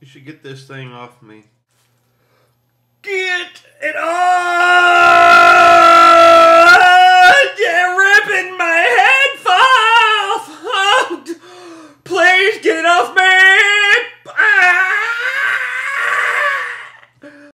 You should get this thing off me. Get it off! You're ripping my head off! Oh, please get it off me!